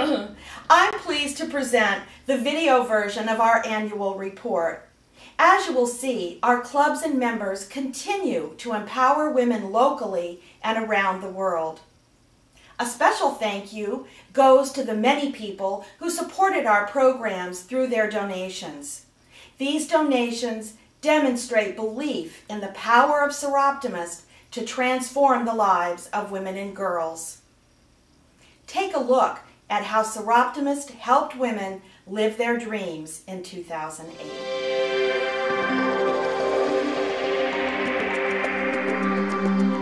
I'm pleased to present the video version of our annual report. As you will see, our clubs and members continue to empower women locally and around the world. A special thank you goes to the many people who supported our programs through their donations. These donations demonstrate belief in the power of Soroptimist to transform the lives of women and girls. Take a look at how Soroptimist helped women live their dreams in 2008.